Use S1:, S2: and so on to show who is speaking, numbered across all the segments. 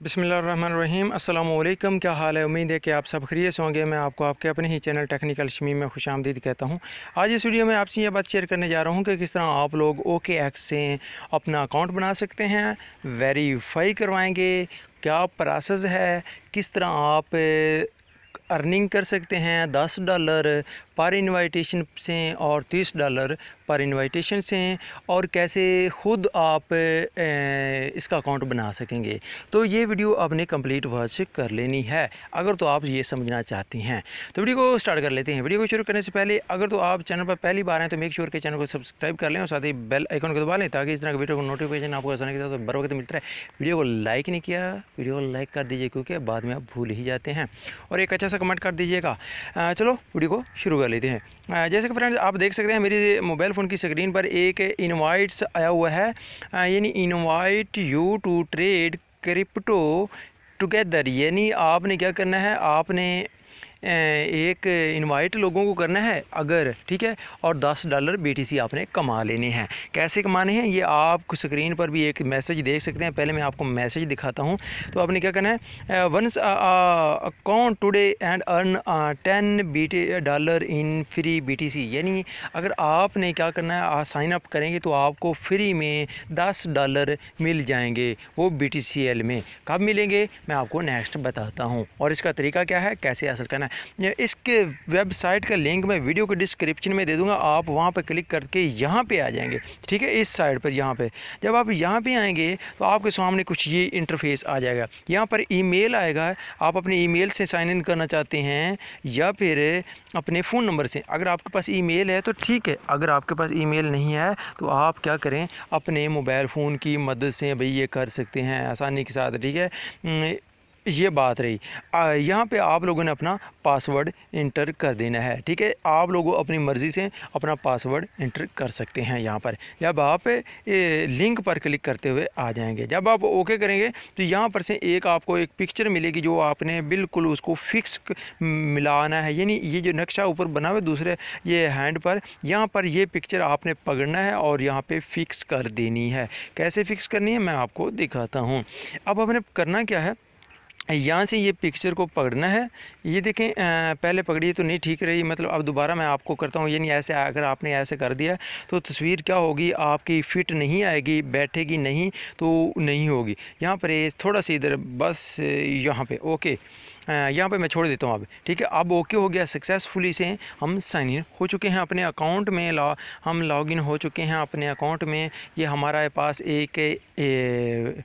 S1: बिसमीम अल्लाम क्या हाल है? उम्मीद है कि आप सब खरीय होंगे। मैं आपको आपके अपने ही चैनल टेक्निकल शमी में खुश आमदीद कहता हूँ। आज इस वीडियो में आपसे ये बात शेयर करने जा रहा हूँ कि किस तरह आप लोग ओके एक्स से अपना अकाउंट बना सकते हैं, वेरीफाई करवाएँगे, क्या प्रोसेस है, किस तरह आप अर्निंग कर सकते हैं, दस डॉलर पर इनवाइटेशन से और तीस डॉलर पर इनवाइटेशन से हैं और कैसे ख़ुद आप इसका अकाउंट बना सकेंगे। तो ये वीडियो आपने कंप्लीट वॉच कर लेनी है, अगर तो आप ये समझना चाहती हैं। तो वीडियो को स्टार्ट कर लेते हैं। वीडियो को शुरू करने से पहले, अगर तो आप चैनल पर पहली बार हैं तो मेक श्योर के चैनल को सब्सक्राइब कर लें और साथ ही बेल आइकन को दबा लें, ताकि इस तरह का वीडियो को नोटिफिकेशन आपको आसानी के साथ बर वक्त मिलता है वीडियो को लाइक नहीं किया वीडियो को लाइक कर दीजिए, क्योंकि बाद में आप भूल ही जाते हैं। और एक अच्छा सा कमेंट कर दीजिएगा। चलो वीडियो को शुरू कर लेते हैं। जैसे कि फ्रेंड्स आप देख सकते हैं मेरी मोबाइल फ़ोन की स्क्रीन पर एक इनवाइट्स आया हुआ है। यानी invite you to trade crypto together यानी आपने क्या करना है, आपने एक इनवाइट लोगों को करना है, अगर, ठीक है, और 10 डॉलर बीटीसी आपने कमा लेने हैं। कैसे कमाने हैं? ये आप स्क्रीन पर भी एक मैसेज देख सकते हैं। पहले मैं आपको मैसेज दिखाता हूँ। तो आपने क्या करना है? Once account today and earn ten B dollar in free BTC यानी अगर आपने क्या करना है साइन अप करेंगे तो आपको फ्री में दस डॉलर मिल जाएँगे वो बीटीसीएल में। कब मिलेंगे? मैं आपको नेक्स्ट बताता हूँ। और इसका तरीका क्या है? कैसे हासिल करना है? इसके वेबसाइट का लिंक मैं वीडियो के डिस्क्रिप्शन में दे दूँगा, आप वहाँ पर क्लिक करके यहाँ पे आ जाएँगे, ठीक है, इस साइड पर यहाँ पे। जब आप यहाँ पे आएँगे तो आपके सामने कुछ ये इंटरफेस आ जाएगा। यहाँ पर ईमेल आएगा, आप अपने ईमेल से साइन इन करना चाहते हैं, या फिर अपने फ़ोन नंबर से। अगर आपके पास ईमेल है तो ठीक है, अगर आपके पास ईमेल नहीं है तो आप क्या करें, अपने मोबाइल फ़ोन की मदद से, भाई, ये कर सकते हैं आसानी के साथ ठीक है? ये बात रही। यहाँ पे आप लोगों ने अपना पासवर्ड इंटर कर देना है, ठीक है? आप लोग अपनी मर्ज़ी से अपना पासवर्ड इंटर कर सकते हैं यहाँ पर। जब आप लिंक पर क्लिक करते हुए आ जाएँगे, जब आप ओके करेंगे तो यहाँ पर से एक आपको एक पिक्चर मिलेगी जो आपने बिल्कुल उसको फिक्स मिलाना है। यानी ये जो नक्शा ऊपर बना हुआ दूसरे ये हैंड पर, यहाँ पर ये पिक्चर आपने पकड़ना है और यहाँ पर फिक्स कर देनी है। कैसे फिक्स करनी है, मैं आपको दिखाता हूँ। अब आपने करना क्या है? यहाँ से ये पिक्चर को पकड़ना है। ये देखें पहले पकड़िए तो नहीं ठीक रही मतलब अब दोबारा मैं आपको करता हूँ ये नहीं ऐसे अगर आपने ऐसे कर दिया तो तस्वीर क्या होगी आपकी फ़िट नहीं आएगी बैठेगी नहीं तो नहीं होगी। यहाँ पर थोड़ा सा इधर बस यहाँ पे ओके। यहाँ पे मैं छोड़ देता हूँ अब ठीक है? अब ओके हो गया सक्सेसफुली से हम साइन इन हो चुके हैं अपने अकाउंट में लॉ हम लॉगिन हो चुके हैं अपने अकाउंट में। ये हमारे पास एक ए,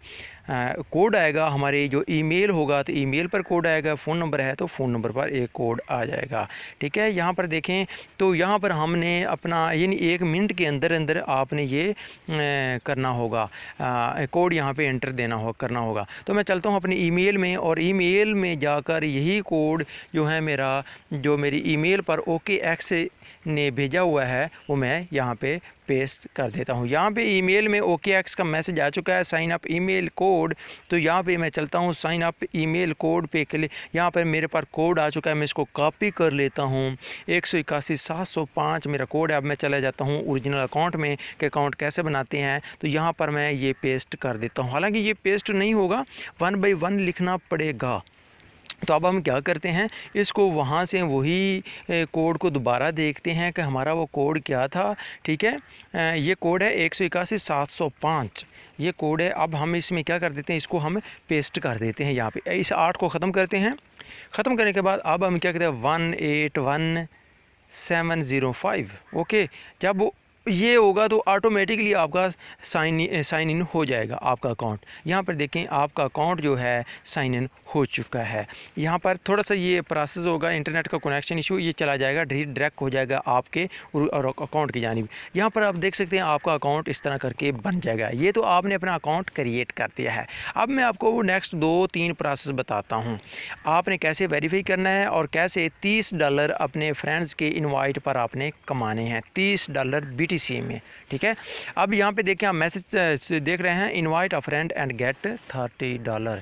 S1: कोड आएगा, हमारे जो ईमेल होगा तो ईमेल पर कोड आएगा, फ़ोन नंबर है तो फ़ोन नंबर पर एक कोड आ जाएगा, ठीक है? यहाँ पर देखें तो यहाँ पर हमने अपना, यानी एक मिनट के अंदर अंदर आपने ये करना होगा कोड यहाँ पे एंटर देना हो, करना होगा। तो मैं चलता हूँ अपने ईमेल में और ईमेल में जाकर यही कोड जो है मेरा, जो मेरी ईमेल पर ओके एक्स ने भेजा हुआ है, वो मैं यहाँ पे पेस्ट कर देता हूँ। यहाँ पे ईमेल में ओके एक्स का मैसेज आ चुका है साइन अप ईमेल कोड तो यहाँ पे मैं चलता हूँ साइन अप ईमेल कोड पे के लिए। यहाँ पर मेरे पास कोड आ चुका है, मैं इसको कॉपी कर लेता हूँ। एक सौ इक्यासी सात सौ पाँच मेरा कोड है, अब मैं चला जाता हूँ ओरिजिनल अकाउंट में कि अकाउंट कैसे बनाते हैं। तो यहाँ पर मैं ये पेस्ट कर देता हूँ। हालाँकि ये पेस्ट नहीं होगा वन बाई वन लिखना पड़ेगा। तो अब हम क्या करते हैं, इसको वहाँ से वही कोड को दोबारा देखते हैं कि हमारा वो कोड क्या था, ठीक है? ये कोड है एक सौ इक्यासी सात सौ पाँच। ये कोड है, अब हम इसमें क्या कर देते हैं, इसको हम पेस्ट कर देते हैं यहाँ पे। इस आठ को ख़त्म करते हैं। ख़त्म करने के बाद अब हम क्या करते हैं, one eight one seven zero five. Okay, जब ये होगा तो ऑटोमेटिकली आपका साइन साइन इन हो जाएगा आपका अकाउंट यहाँ पर देखें, आपका अकाउंट जो है साइन इन हो चुका है। यहाँ पर थोड़ा सा ये प्रोसेस होगा इंटरनेट का कनेक्शन इशू ये चला जाएगा डायरेक्ट हो जाएगा आपके और अकाउंट की जानी यहाँ पर आप देख सकते हैं, आपका अकाउंट इस तरह करके बन जाएगा। ये तो आपने अपना अकाउंट क्रिएट कर दिया है। अब मैं आपको नेक्स्ट दो, तीन प्रोसेस बताता हूँ। आपने कैसे वेरीफाई करना है और कैसे तीस डॉलर अपने फ्रेंड्स के इन्वाइट पर आपने कमाने हैं। तीस डॉलर बीटी सी में ठीक है? अब यहाँ पे देखें आप मैसेज देख रहे हैं invite a friend and get thirty dollar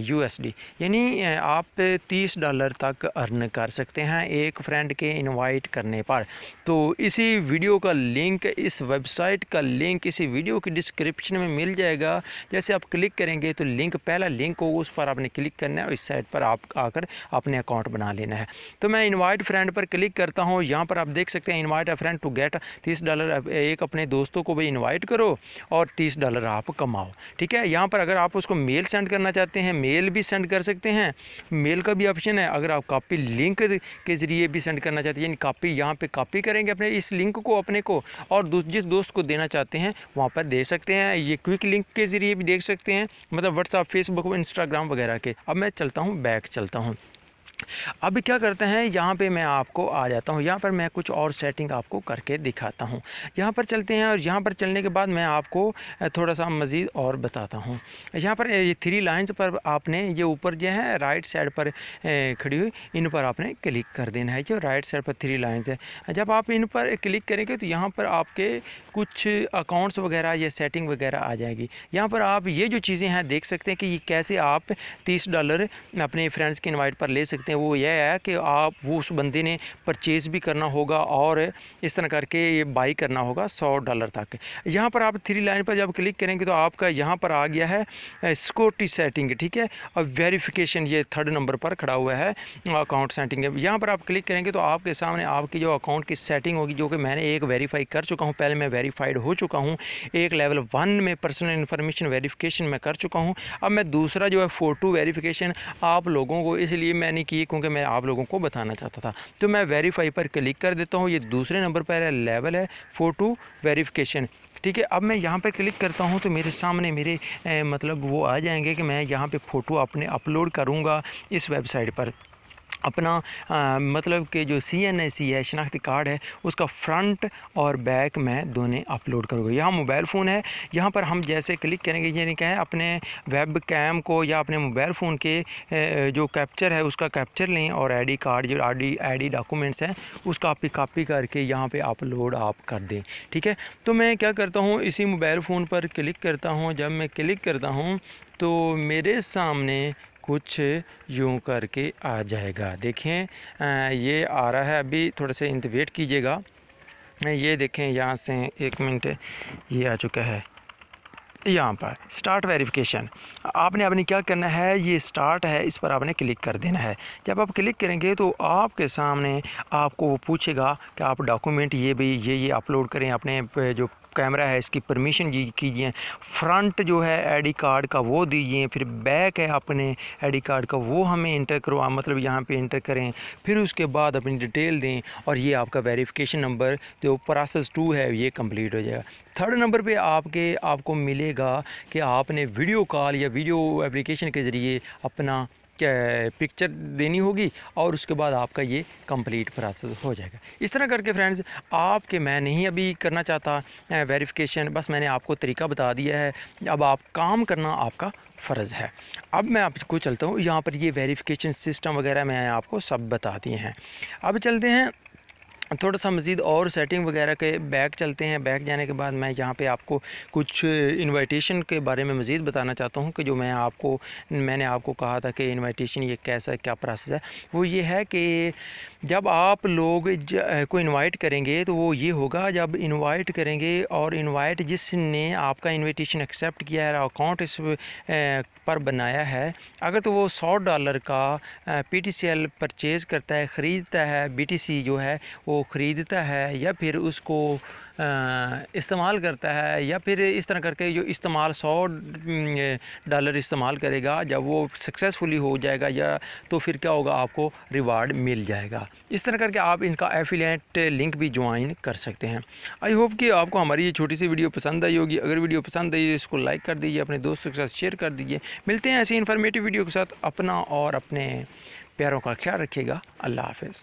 S1: USD यानी आप तीस डॉलर तक अर्न कर सकते हैं एक फ्रेंड के इनवाइट करने पर। तो इसी वीडियो का लिंक इस वेबसाइट का लिंक इसी वीडियो की डिस्क्रिप्शन में मिल जाएगा। जैसे आप क्लिक करेंगे तो लिंक पहला लिंक हो उस पर आपने क्लिक करना है, और इस साइट पर आप आकर अपने अकाउंट बना लेना है। तो मैं इनवाइट फ्रेंड पर क्लिक करता हूँ। यहाँ पर आप देख सकते हैं invite a friend to get तीस डॉलर एक अपने दोस्तों को भी इन्वाइट करो और तीस डॉलर आप कमाओ, ठीक है? यहाँ पर अगर आप उसको मेल सेंड करना चाहते हैं मेल भी सेंड कर सकते हैं। मेल का भी ऑप्शन है, अगर आप कॉपी लिंक के ज़रिए भी सेंड करना चाहते हैं, यानी कॉपी यहाँ पर कॉपी करेंगे अपने इस लिंक को, अपने को, और जिस दोस्त को देना चाहते हैं, वहाँ पर दे सकते हैं। ये क्विक लिंक के ज़रिए भी देख सकते हैं मतलब व्हाट्सअप फेसबुक इंस्टाग्राम वगैरह के। अब मैं चलता हूँ बैक चलता हूँ। अब क्या करते हैं, यहाँ पे मैं आपको आ जाता हूँ। यहाँ पर मैं कुछ और सेटिंग आपको करके दिखाता हूँ। यहाँ पर चलते हैं और यहाँ पर चलने के बाद मैं आपको थोड़ा सा मज़ीद और बताता हूँ। यहाँ पर ये थ्री लाइंस पर आपने ये ऊपर जो है राइट साइड पर खड़ी हुई, इन पर आपने क्लिक कर देना है। जो राइट साइड पर थ्री लाइन्स है। जब आप इन पर क्लिक करेंगे तो यहाँ पर आपके कुछ अकाउंट्स वगैरह, या सेटिंग वगैरह आ जाएगी। यहाँ पर आप ये जो चीज़ें हैं, देख सकते हैं कि ये कैसे आप तीस डॉलर अपने फ्रेंड्स के इन्वाइट पर ले सकते सकते हैं, वो यह है कि आप, वो उस बंदे ने परचेज़ भी करना होगा और इस तरह करके ये बाई करना होगा सौ डॉलर तक। यहाँ पर आप थ्री लाइन पर जब क्लिक करेंगे तो आपका यहाँ पर आ गया है सिक्योरिटी सेटिंग ठीक है? और वेरिफिकेशन ये थर्ड नंबर पर खड़ा हुआ है अकाउंट सेटिंग यहाँ पर आप क्लिक करेंगे तो आपके सामने आपकी जो अकाउंट की सेटिंग होगी, जो कि मैंने एक वेरीफाई कर चुका हूँ, पहले मैं वेरीफाइड हो चुका हूँ, एक लेवल वन में पर्सनल इन्फॉर्मेशन वेरीफिकेशन मैं कर चुका हूँ। अब मैं दूसरा जो है फ़ोटो वेरीफिकेशन आप लोगों को इसलिए मैंने की क्योंकि मैं आप लोगों को बताना चाहता था। तो मैं वेरीफाई पर क्लिक कर देता हूँ ये दूसरे नंबर पर है लेवल है फ़ोटो वेरीफिकेशन ठीक है अब मैं यहाँ पर क्लिक करता हूँ तो मेरे सामने मेरे ए, मतलब वो आ जाएँगे कि मैं यहाँ पे फ़ोटो अपने अपलोड करूँगा इस वेबसाइट पर। अपना आ, मतलब कि जो सी एन एस सी है शनाख्ती कार्ड है उसका फ्रंट और बैक मैं दोनों अपलोड करूँगा। यहाँ मोबाइल फ़ोन है यहाँ पर हम जैसे क्लिक करेंगे यानी क्या है अपने वेब कैम को या अपने मोबाइल फ़ोन के जो कैप्चर है उसका कैप्चर लें और आई डी कार्ड जो I D I D documents हैं उसका आप कापी करके यहाँ पर अपलोड आप कर दें। ठीक है? तो मैं क्या करता हूँ इसी मोबाइल फ़ोन पर क्लिक करता हूँ। जब मैं क्लिक करता हूँ तो मेरे सामने कुछ यूँ करके आ जाएगा। देखें ये आ रहा है, अभी थोड़ा सा इंतवेट कीजिएगा। ये देखें, यहाँ से एक मिनट, ये आ चुका है। यहाँ पर स्टार्ट वेरिफिकेशन आपने अपनी क्या करना है, ये स्टार्ट है, इस पर आपने क्लिक कर देना है। जब आप क्लिक करेंगे तो आपके सामने आपको वो पूछेगा कि आप डॉक्यूमेंट ये भी, ये ये अपलोड करें, अपने जो कैमरा है, इसकी परमिशन कीजिए। फ्रंट जो है आईडी कार्ड का वो दीजिए, फिर बैक है अपने आईडी कार्ड का, वो हमें इंटर करवा मतलब यहाँ पे इंटर करें। फिर उसके बाद अपनी डिटेल दें और ये आपका वेरिफिकेशन नंबर जो प्रोसेस टू है, ये कंप्लीट हो जाएगा। थर्ड नंबर पे आपके, आपको मिलेगा कि आपने वीडियो कॉल या वीडियो एप्लीकेशन के ज़रिए अपना पिक्चर देनी होगी और उसके बाद आपका ये कंप्लीट प्रोसेस हो जाएगा। इस तरह करके फ्रेंड्स आपके, मैं नहीं अभी करना चाहता वेरिफिकेशन बस मैंने आपको तरीका बता दिया है। अब आप काम करना आपका फ़र्ज़ है। अब मैं आपको चलता हूँ, यहाँ पर ये वेरिफिकेशन सिस्टम वगैरह मैं आपको सब बता दिए हैं। अब चलते हैं थोड़ा सा मज़ीद और सेटिंग वगैरह के बैक चलते हैं। बैक जाने के बाद मैं यहाँ पे आपको कुछ इनविटेशन के बारे में मज़ीद बताना चाहता हूँ कि जो मैं आपको, मैंने आपको कहा था कि इनविटेशन ये कैसा, क्या प्रोसेस है। वो ये है कि जब आप लोग को इनवाइट करेंगे तो वो ये होगा, जब इनवाइट करेंगे और इनवाइट जिसने आपका इन्विटेशन एक्सेप्ट किया है अकाउंट इस पर बनाया है, अगर तो वो सौ डॉलर का P T C L purchase करता है, ख़रीदता है बी टी सी जो है, वो ख़रीदता है या फिर उसको इस्तेमाल करता है या फिर इस तरह करके जो इस्तेमाल, सौ डॉलर इस्तेमाल करेगा, जब वो सक्सेसफुली हो जाएगा या तो फिर क्या होगा, आपको रिवार्ड मिल जाएगा। इस तरह करके आप इनका एफिलेट लिंक भी ज्वाइन कर सकते हैं। आई होप कि आपको हमारी ये छोटी सी वीडियो पसंद आई होगी। अगर वीडियो पसंद आई इसको लाइक कर दीजिए, अपने दोस्तों के साथ शेयर कर दीजिए। मिलते हैं ऐसी इन्फॉर्मेटिव वीडियो के साथ। अपना और अपने प्यारों का ख्याल रखिएगा। अल्लाह हाफिज़।